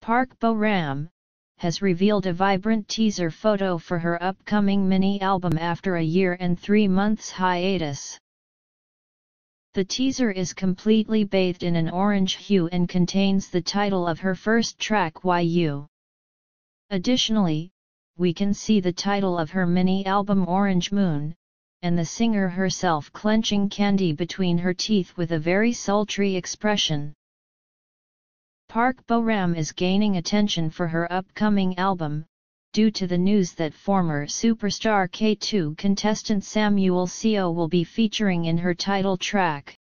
Park Bo Ram, has revealed a vibrant teaser photo for her upcoming mini-album after a year and three months hiatus. The teaser is completely bathed in an orange hue and contains the title of her first track Why You. Additionally, we can see the title of her mini-album Orange Moon, and the singer herself clenching candy between her teeth with a very sultry expression. Park Bo-ram is gaining attention for her upcoming album, due to the news that former Superstar K2 contestant Samuel Seo will be featuring in her title track.